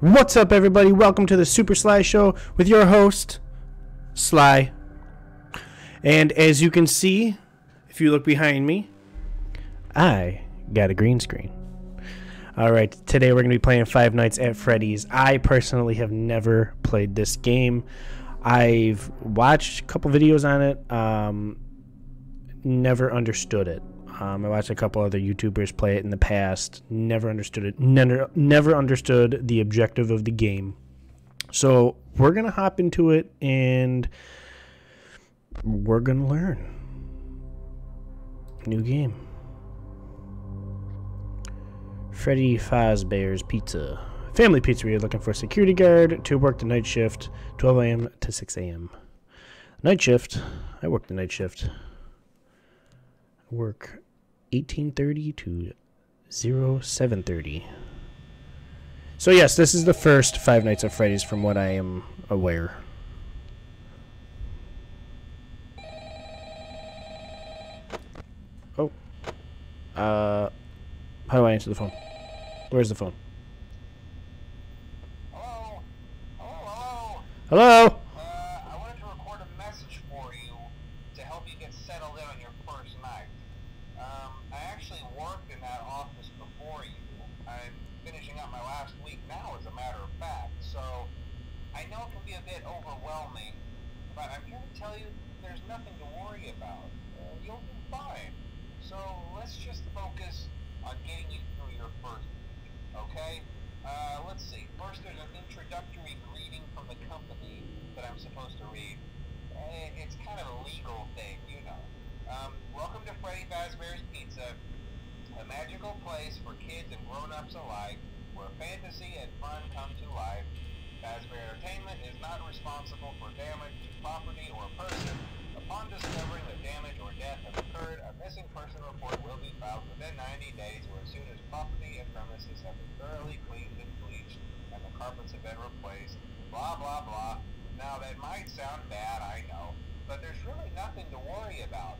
What's up, everybody? Welcome to the Super Sly Show with your host, Sly. And as you can see, if you look behind me, I got a green screen. All right, today we're going to be playing Five Nights at Freddy's. I personally have never played this game. I've watched a couple videos on it, um, never understood it. Um, I watched a couple other YouTubers play it in the past. Never understood it. Never, never understood the objective of the game. So we're gonna hop into it and we're gonna learn. New game. Freddy Fazbear's Pizza. Family Pizzeria looking for a security guard to work the night shift, 12 a.m. to 6 a.m. Night shift. I work the night shift. Work 1830 to 0730. So yes, this is the first Five Nights at Freddy's from what I am aware. Oh. Uh how do I answer the phone? Where's the phone? Hello? Hello? Hello? Hello? Uh, I wanted to record a message for you to help you get settled in on your first night. Um, I actually worked in that office before you. I'm finishing up my last week now, as a matter of fact, so I know it can be a bit overwhelming, but I'm here to tell you there's nothing to worry about. Uh, you'll be fine. So let's just focus on getting you through your first week, okay? Uh, let's see. First, there's an introductory greeting from the company that I'm supposed to read. Eh, It's kind of a legal thing, you know. Um, welcome to Freddy Fazbear's Pizza, a magical place for kids and grown-ups alike, where fantasy and fun come to life. Fazbear Entertainment is not responsible property or person. Upon discovering that damage or death has occurred, a missing person report will be filed within 90 days or as soon as property and premises have been thoroughly cleaned and bleached and the carpets have been replaced. Blah, blah, blah. Now, that might sound bad, I know, but there's really nothing to worry about.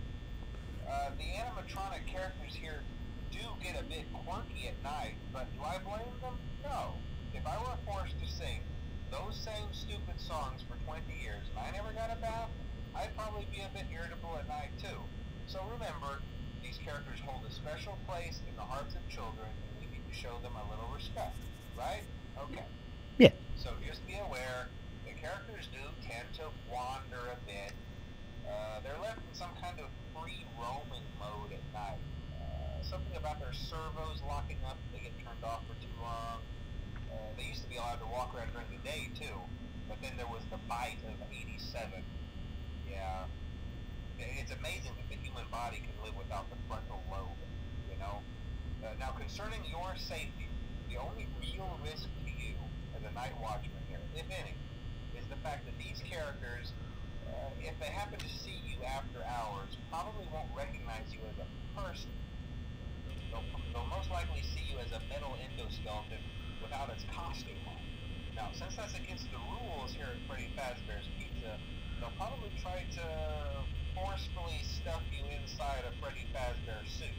Uh, the animatronic characters here do get a bit quirky at night, but do I blame them? No. If I were forced to sing those same stupid songs for 20 years and I never got a bath, I'd probably be a bit irritable at night too. So remember, these characters hold a special place in the hearts of children and we need to show them a little respect, right? Okay. Yeah. So just be aware, the characters do tend to wander a bit. Uh, they're left in some kind of free roaming mode at night. Uh, something about their servos locking up if they get turned off for too long. They used to be allowed to walk around during the day too, but then there was the bite of 87. Yeah. It's amazing that the human body can live without the frontal lobe, you know? Uh, now, concerning your safety, the only real risk to you as a night watchman here, if any, is the fact that these characters, uh, if they happen to see you after hours, probably won't recognize you as a person. They'll, they'll most likely see you as a metal endoskeleton without its costume on. Now, since that's against the rules here at Freddy Fazbear's Pizza, they'll probably try to forcefully stuff you inside a Freddy Fazbear suit.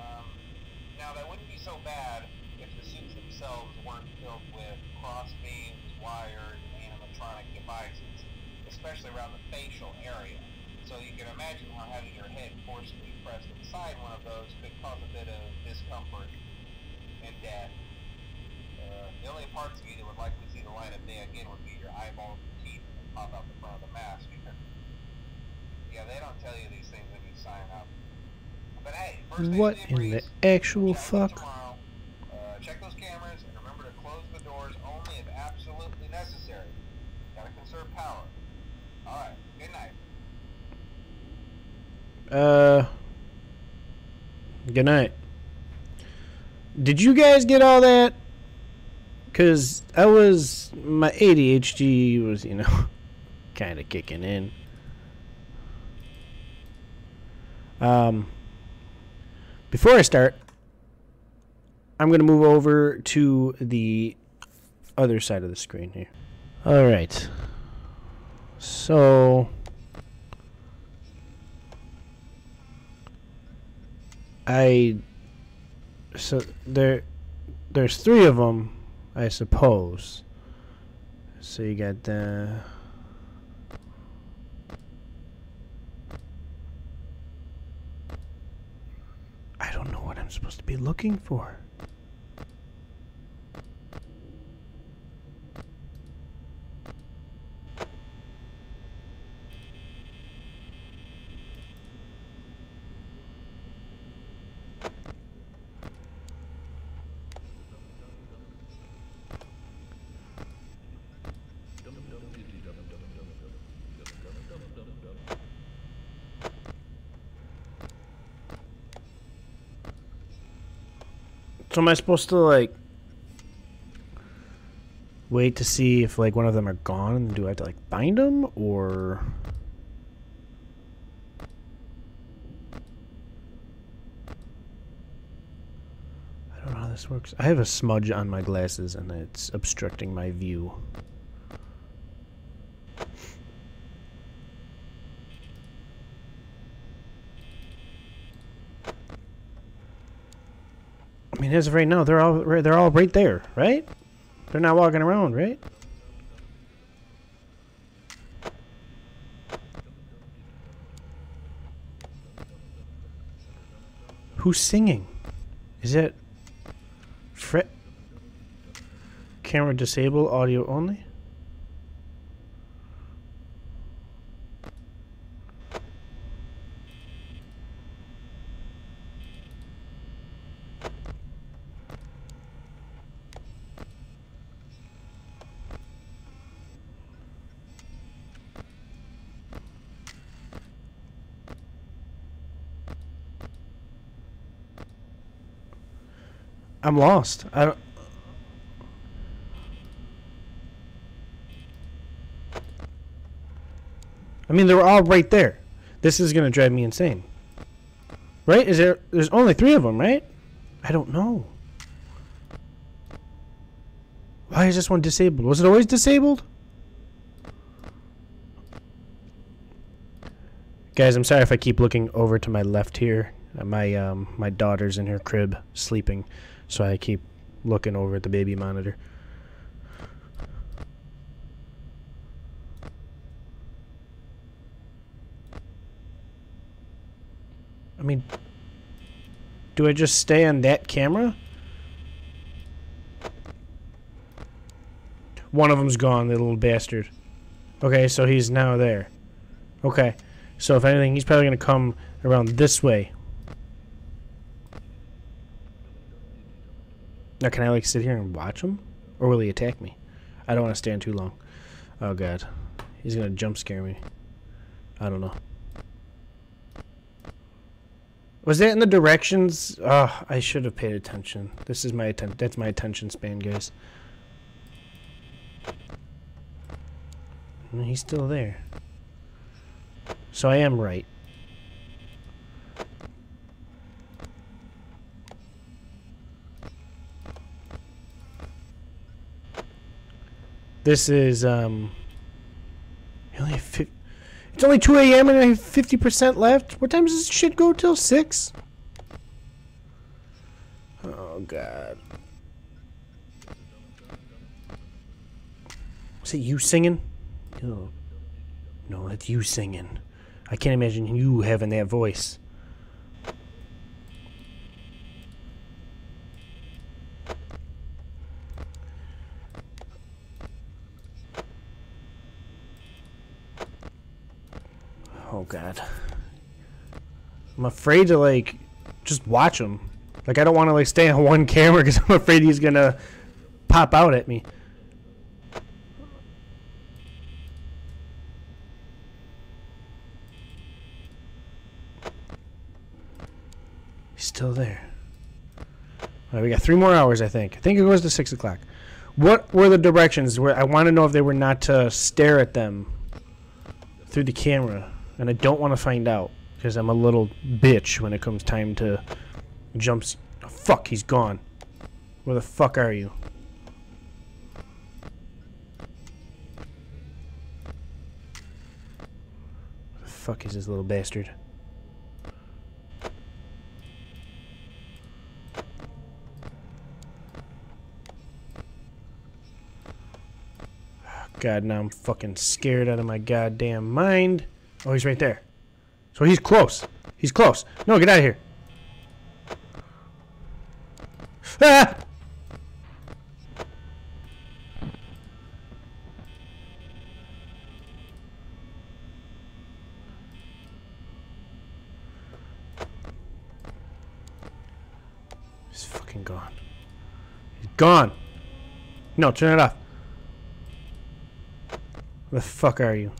Um, now, that wouldn't be so bad if the suits themselves weren't filled with cross beams, wires, and animatronic devices, especially around the facial area. So you can imagine how having your head forcefully pressed inside one of those could cause a bit of discomfort and death. The only parts of you that would likely see the light of day again would be your eyeballs and teeth that pop out the front of the mask. yeah, they don't tell you these things when you sign up. But hey, first What in the actual fuck? Tomorrow. Uh, check those cameras and remember to close the doors only if absolutely necessary. Gotta conserve power. Alright, good night. Uh. Good night. Did you guys get all that? Cause I was my ADHD was you know kind of kicking in. Um. Before I start, I'm gonna move over to the other side of the screen here. All right. So. I so there there's three of them I suppose. So you got the. I don't know what I'm supposed to be looking for. So am I supposed to like wait to see if like one of them are gone and do I have to like find them or I don't know how this works. I have a smudge on my glasses and it's obstructing my view. As of right now, they're all they're all right there, right? They're not walking around, right? Who's singing? Is it Fret? Camera disable, audio only. I'm lost. I don't. I mean, they were all right there. This is gonna drive me insane. Right? Is there? There's only three of them, right? I don't know. Why is this one disabled? Was it always disabled? Guys, I'm sorry if I keep looking over to my left here. Uh, My um my daughter's in her crib sleeping, so I keep looking over at the baby monitor. I mean, do I just stay on that camera? One of them's gone, the little bastard. Okay, so he's now there. Okay, so if anything, he's probably gonna come around this way. Now, can I like sit here and watch him, or will he attack me? I don't want to stand too long. Oh god, he's gonna jump scare me. I don't know. Was that in the directions? Oh, I should have paid attention. This is my attention. That's my attention span, guys. He's still there. So I am right. This is um. Only it's only 2 a.m. and I have 50% left. What time does this shit go till 6? Oh, God. Is it you singing? No, No, that's you singing. I can't imagine you having that voice. Oh god. I'm afraid to like just watch him. Like I don't want to like stay on one camera because I'm afraid he's gonna pop out at me. He's still there. All right, we got three more hours, I think. I think it goes to six o'clock. What were the directions? Where I want to know if they were not to stare at them through the camera, and I don't want to find out because I'm a little bitch when it comes time to jumps. Oh, fuck, he's gone. Where the fuck are you? Where the fuck is this little bastard? God, now I'm fucking scared out of my goddamn mind. Oh, he's right there. So he's close. He's close. No, get out of here. Ah! He's fucking gone. He's gone. No, turn it off. Where the fuck are you?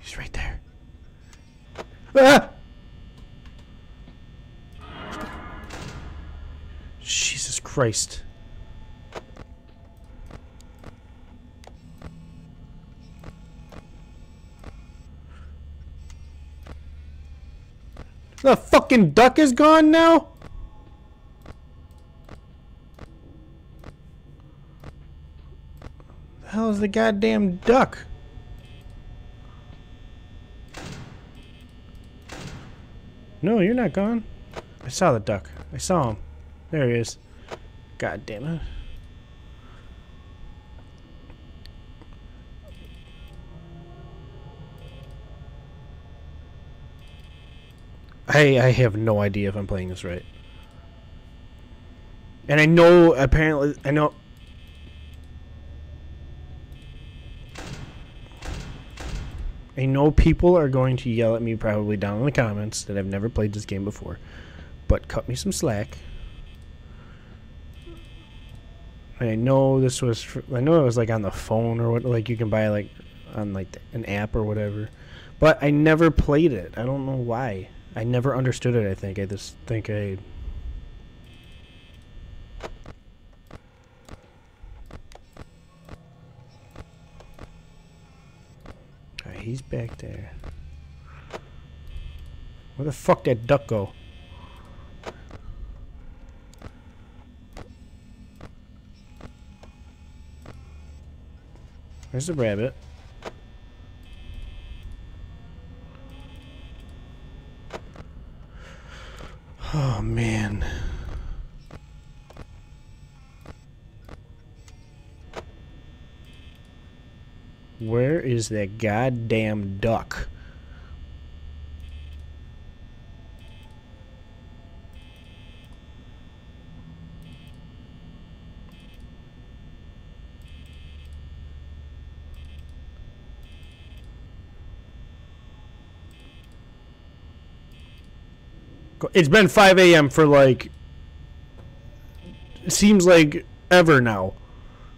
He's right there. Ah! Jesus Christ. The fucking duck is gone now? The hell is the goddamn duck? No, you're not gone. I saw the duck. I saw him. There he is. God damn it. I I have no idea if I'm playing this right. And I know apparently I know I know people are going to yell at me probably down in the comments that I've never played this game before. But cut me some slack. I know this was fr- I know it was like on the phone or what like you can buy like on like an app or whatever. But I never played it. I don't know why. I never understood it, I think. I just think I Alright, he's back there. Where the fuck that duck go? There's the rabbit. Oh man. Where is that goddamn duck? It's been 5 a.m. for like. It seems like ever now.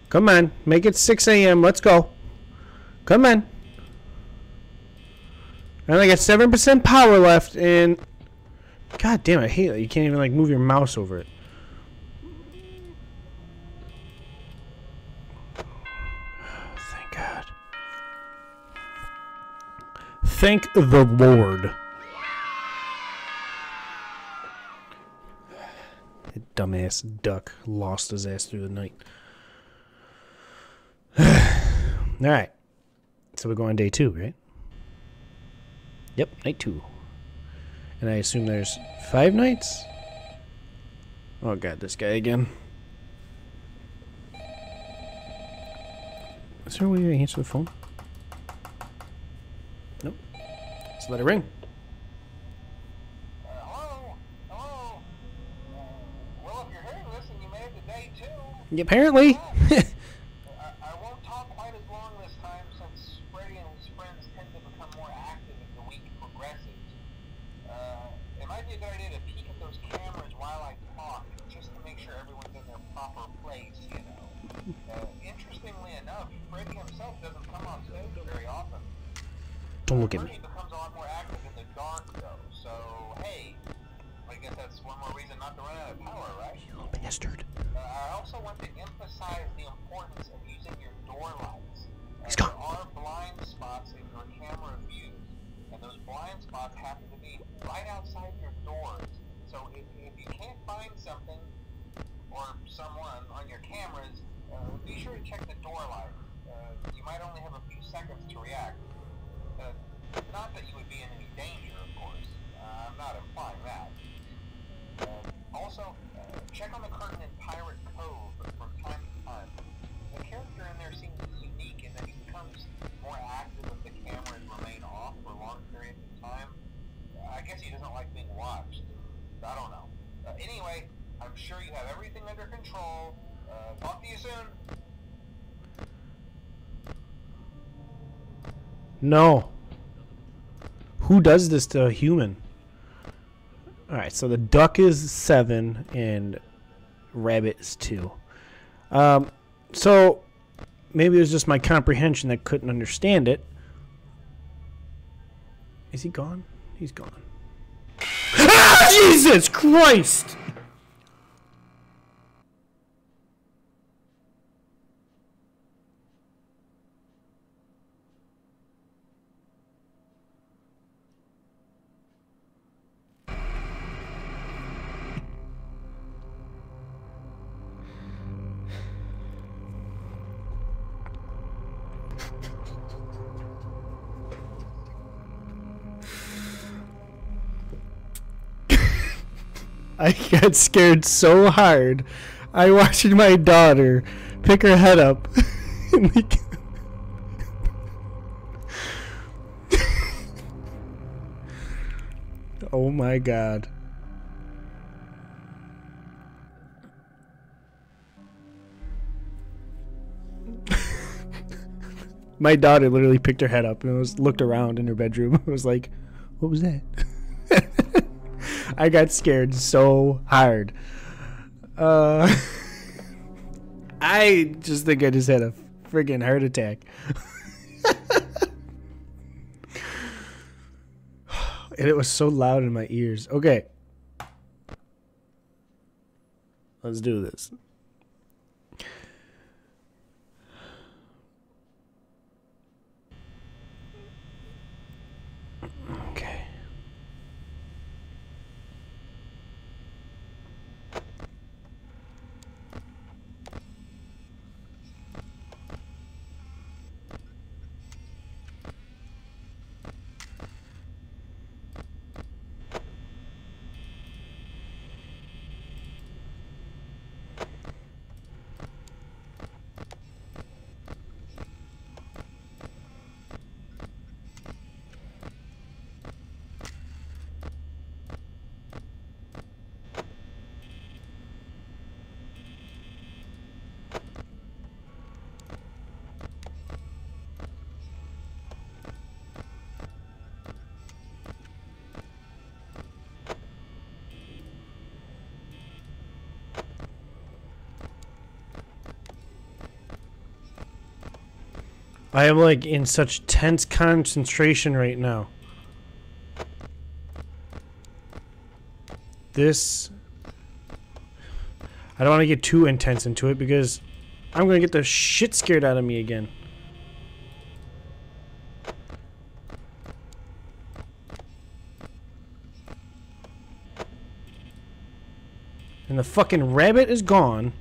Come on, make it 6 a.m. Let's go. Come on. I only got 7% power left, and. God damn I hate that. You can't even like move your mouse over it. Thank God. Thank the Lord. That dumbass duck lost his ass through the night. All So we're going day two, right? Yep, night two. And I assume there's five nights? Oh god, this guy again. Is there a way to answer the phone? Nope. Let's let it ring. Hello? Hello? Well, if you're out of power, right? Bastard. Uh, I also want to emphasize the importance of using your door lights. He's gone. There are blind spots in your camera views, and those blind spots happen to be right outside your doors. So if, if you can't find something or someone on your cameras, uh, be sure to check the door light. Uh, you might only have a few seconds to react. Not that you would be in any danger, of course. Uh, I'm not implying that. Uh, also, uh, check on the curtain in Pirate Cove from time to time. The character in there seems unique in that he becomes more active if the cameras remain off for long periods of time. I guess he doesn't like being watched. I don't know. Uh, anyway, I'm sure you have everything under control. Uh, talk to you soon. No. Who does this to a human? Alright, so the duck is seven and rabbit is two. Um, so maybe it was just my comprehension that couldn't understand it. Is he gone? He's gone. Ah, Jesus Christ! I got scared so hard. I watched my daughter pick her head up. oh my god. my daughter literally picked her head up and was looked around in her bedroom. It was like, "What was that?" I got scared so hard. Uh, I just think I just had a freaking heart attack. and it was so loud in my ears. Okay. Let's do this. I am like in such tense concentration right now. This. I don't want to get too intense into it because I'm going to get the shit scared out of me again. And the fucking rabbit is gone.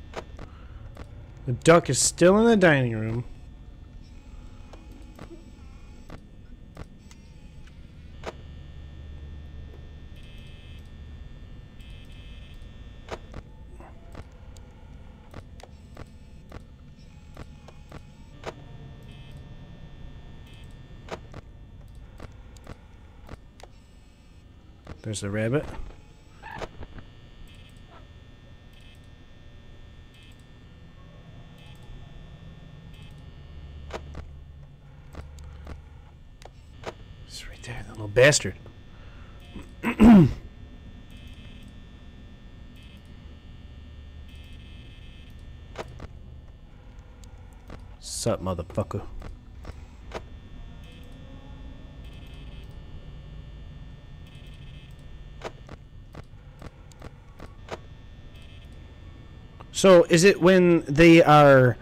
The duck is still in the dining room. The rabbit. It's right there, that little bastard. Sup, motherfucker? So is it when they are?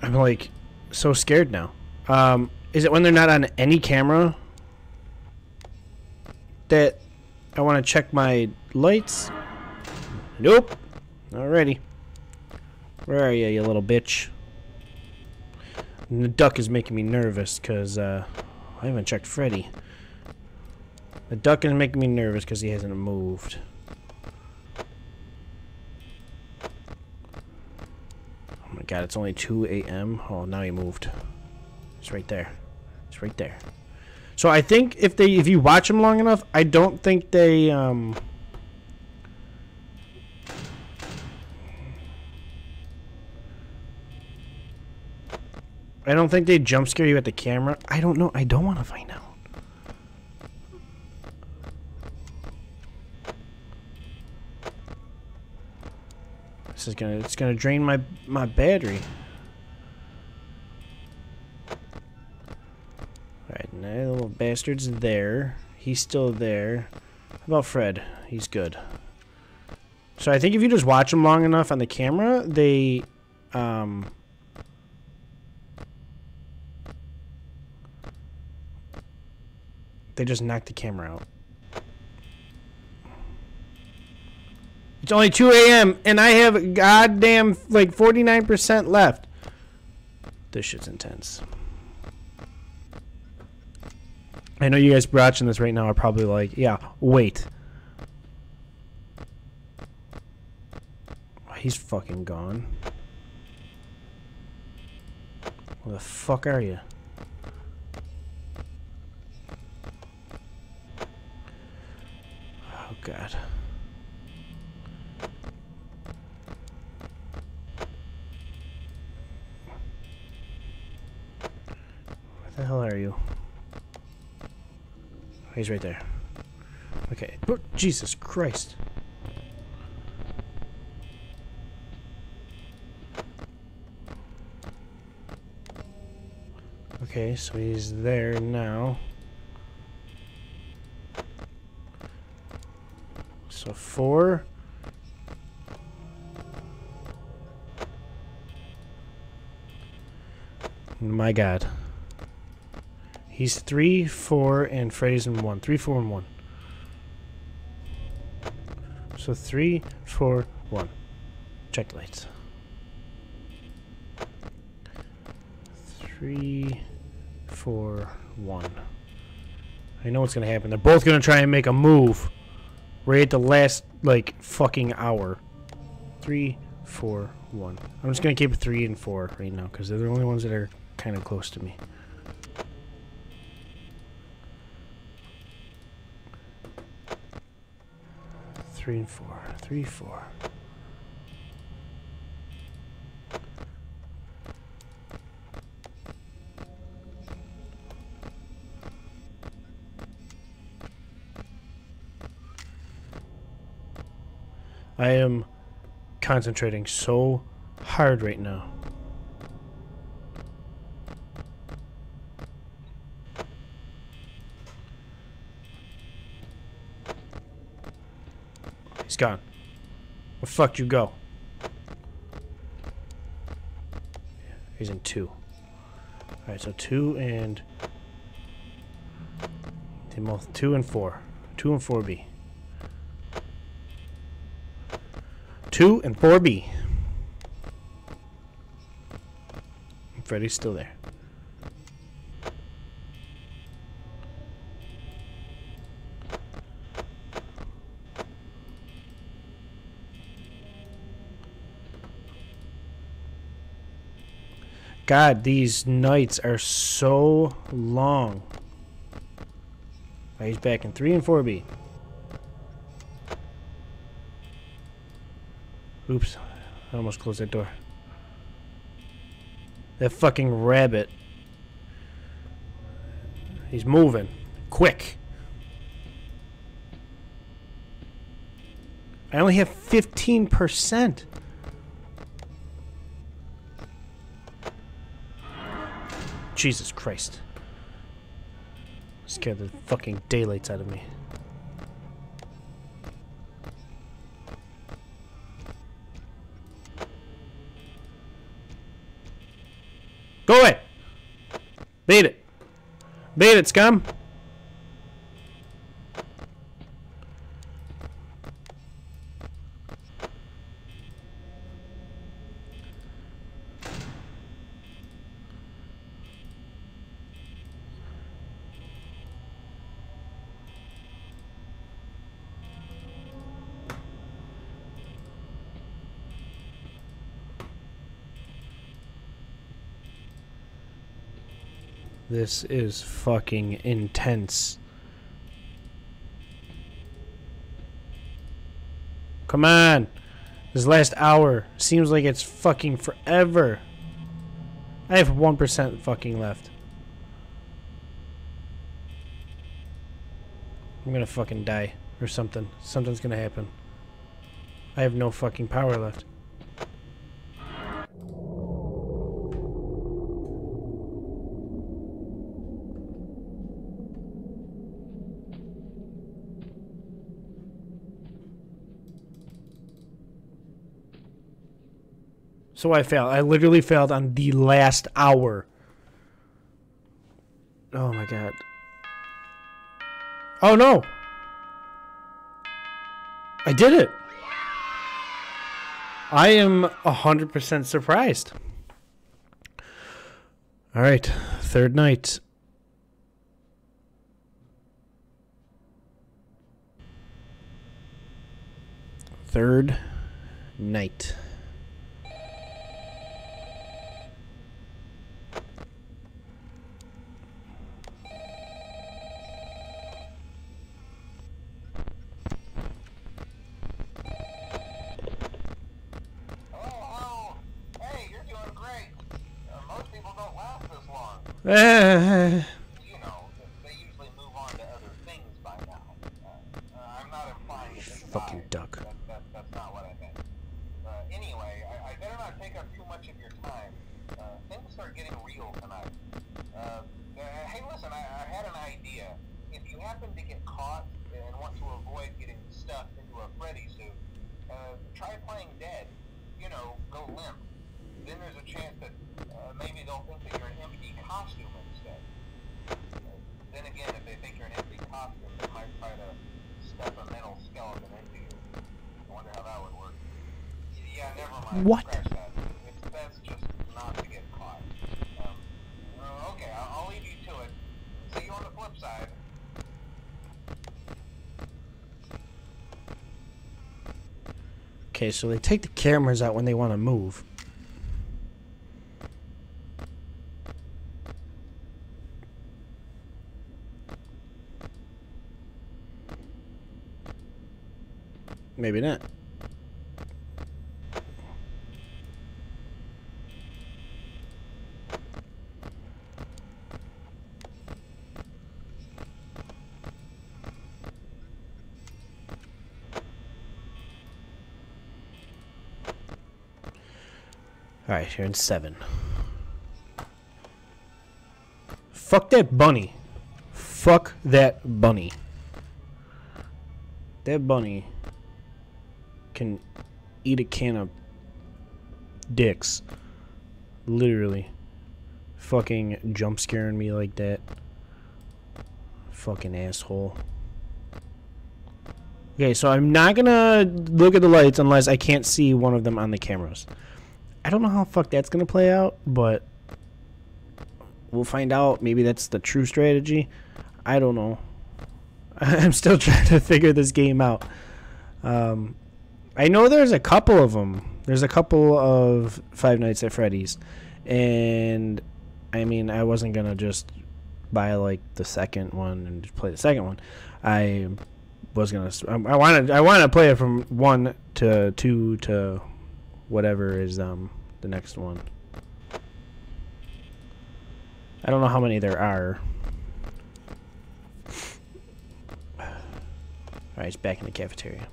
I'm like so scared now. Um, is it when they're not on any camera that I want to check my lights? Nope. Alrighty. Where are you, you little bitch? And the duck is making me nervous because uh, I haven't checked Freddy. The duck is making me nervous because he hasn't moved. God, it's only 2 a.m. Oh, now he moved. It's right there. It's right there. So I think if they if you watch them long enough, I don't think they um I don't think they jump scare you at the camera. I don't know. I don't want to find out. This is gonna it's gonna drain my my battery. Alright, now the little bastard's there. He's still there. How about Fred? He's good. So I think if you just watch them long enough on the camera, they um they just knock the camera out. It's only 2 a.m. and I have goddamn like 49% left. This shit's intense. I know you guys watching this right now are probably like, yeah, wait. He's fucking gone. Where the fuck are you? Oh god. The hell are you? Oh, he's right there. Okay. Oh, Jesus Christ. Okay, so he's there now. So four. My god. He's three, four, and Freddy's in one. Three, four, and one. So three, four, one. Check the lights. Three, four, one. I know what's gonna happen. They're both gonna try and make a move. Right at the last, like, fucking hour. Three, four, one. I'm just gonna keep three and four right now, because they're the only ones that are kind of close to me. Three and four. Three, four. I am concentrating so hard right now. He's gone. Where fuck you go? He's in two. Alright, so two and two and four. Two and four B. Two and four B. Freddy's still there. God, these nights are so long. he's back in 3 and 4B. Oops. I almost closed that door. That fucking rabbit. He's moving. Quick. I only have 15%. Jesus Christ. Scared the fucking daylights out of me. Go away! Beat it! Beat it, scum! This is fucking intense. Come on. This last hour seems like it's fucking forever. I have 1% fucking left. I'm gonna fucking die or something. Something's gonna happen. I have no fucking power left. So I failed. I literally failed on the last hour. Oh my god. Oh no! I did it! I am 100% surprised. Alright, third night. Third night. Oh, oh, hey, you're doing great. Uh, most people don't last this long. Eh, You know, they usually move on to other things by now. Uh, uh, I'm not implying that they Fucking died. duck. That, that, that's not what I meant. Uh, anyway, I, I better not take up too much of your time. Uh, things start getting real tonight. Uh, uh, hey, listen, I, I had an idea. If you happen to get caught and want to avoid getting stuffed into a Freddy suit, uh, try playing dead. You know, go limp. Then there's a chance that uh, maybe they'll think that you're an empty costume instead. Uh, then again, if they think you're an empty costume, they might try to stuff a metal endoskeleton into you. I wonder how that would work. Yeah, never mind. What? Scratch that. It's best just not to get caught. Um, uh, okay, I'll, I'll leave you to it. See you on the flip side. Okay, so they take the cameras out when they want to move. Maybe not. Alright, you're in seven. Fuck that bunny. Fuck that bunny. That bunny can eat a can of dicks. Literally. Fucking jump scaring me like that. Fucking asshole. Okay, so I'm not gonna look at the lights unless I can't see one of them on the cameras. I don't know how fuck that's gonna play out, but we'll find out. Maybe that's the true strategy. I don't know. I'm still trying to figure this game out. Um, I know there's a couple of them. There's a couple of Five Nights at Freddy's, and I mean, I wasn't gonna just buy like the second one and just play the second one. I was gonna. s- I wanted. I wanted to play it from one to two to whatever is um the next one. I don't know how many there are. Alright, he's back in the cafeteria.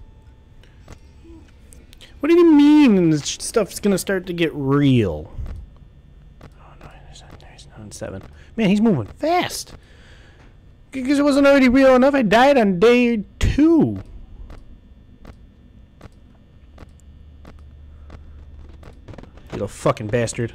What do you mean this stuff's gonna start to get real? Oh no, he's not, he's not seven. Man, he's moving fast. Because it wasn't already real enough. I died on day two. You little fucking bastard.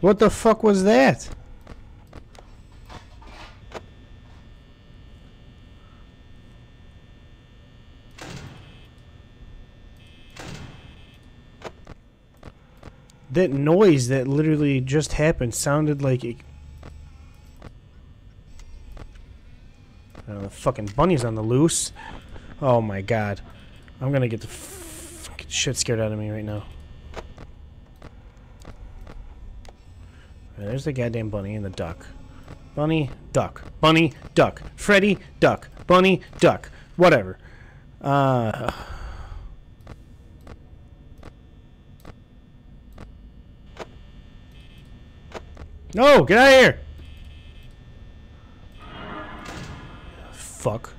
What the fuck was that? that noise that literally just happened sounded like it. Oh, the fucking bunny's on the loose. Oh my god. I'm gonna get the fucking shit scared out of me right now. There's the goddamn bunny and the duck. Bunny, duck. Bunny, duck. Freddy, duck. Bunny, duck. Whatever. Uh... No, get out of here! Fuck.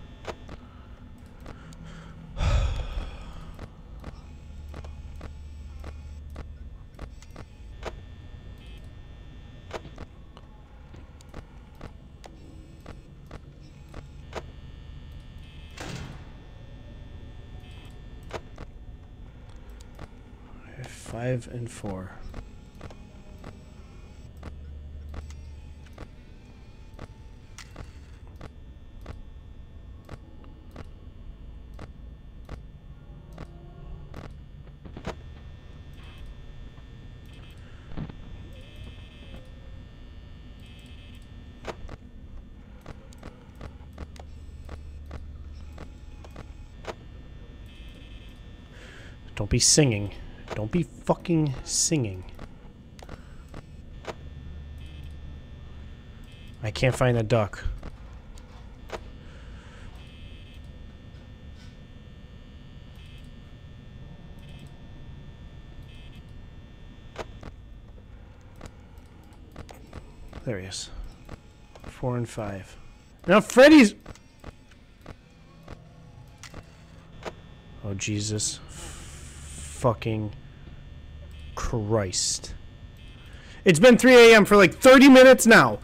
Five and four. Don't be singing. Don't be fucking singing. I can't find the duck. There he is. Four and five. Now Freddy's... Oh, Jesus fucking Christ. It's been 3 a.m. for like 30 minutes now.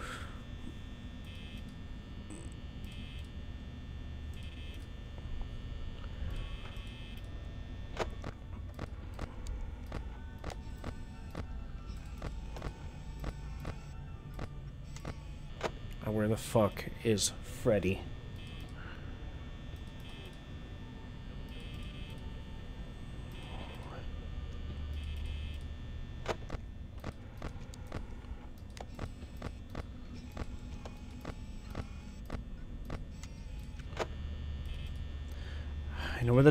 Where the fuck is Freddy?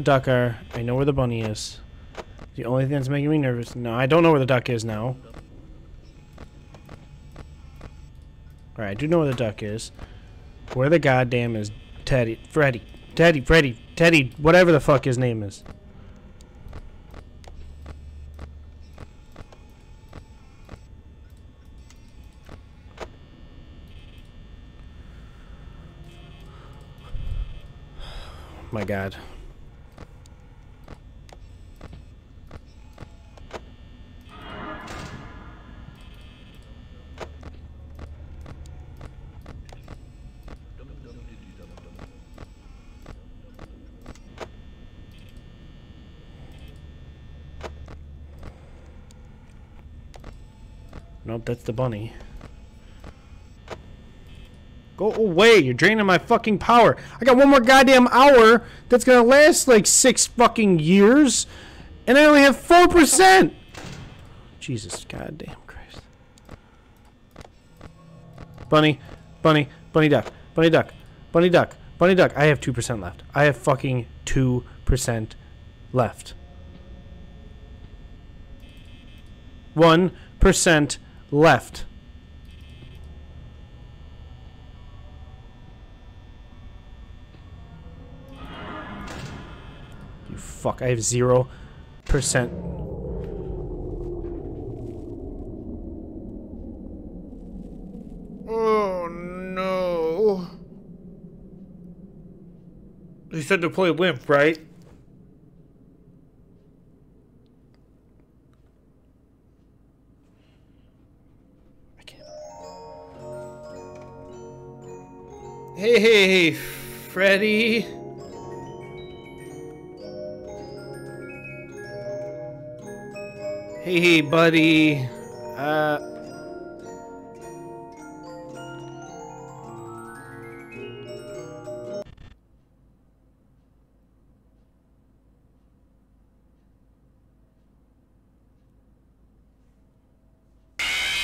Duck are. I know where the bunny is. The only thing that's making me nervous... No, I don't know where the duck is now. Alright, I do know where the duck is. Where the goddamn is Teddy? Freddy. Teddy, Freddy, Teddy, whatever the fuck his name is. my god. That's the bunny. Go away, you're draining my fucking power. I got one more goddamn hour that's gonna last like six fucking years, and I only have 4%! Jesus goddamn Christ. Bunny, bunny, bunny duck, bunny duck, bunny duck, bunny duck. I have 2% left. I have fucking 2% left. 1% left. You fuck, I have zero percent. Oh no. He said to play limp, right? Hey, Freddy. Hey, hey, buddy. Uh.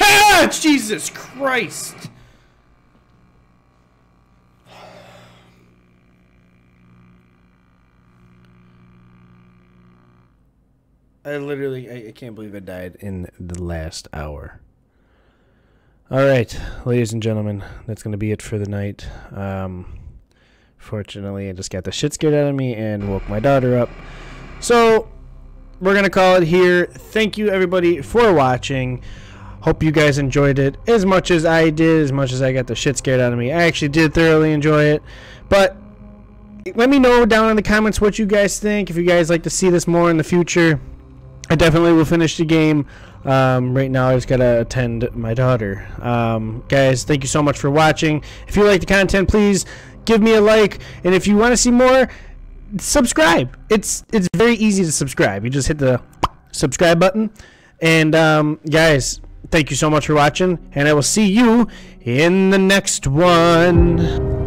Ah, Jesus Christ! I literally, I, I can't believe I died in the last hour. All right, ladies and gentlemen, that's going to be it for the night. Um, fortunately, I just got the shit scared out of me and woke my daughter up. So, we're going to call it here. Thank you, everybody, for watching. Hope you guys enjoyed it as much as I did, as much as I got the shit scared out of me. I actually did thoroughly enjoy it. But let me know down in the comments what you guys think. If you guys like to see this more in the future, I definitely will finish the game. Um, right now, I just gotta attend my daughter. Um, guys, thank you so much for watching. If you like the content, please give me a like, and if you want to see more, subscribe. It's it's very easy to subscribe. You just hit the subscribe button, and um, guys, thank you so much for watching, and I will see you in the next one.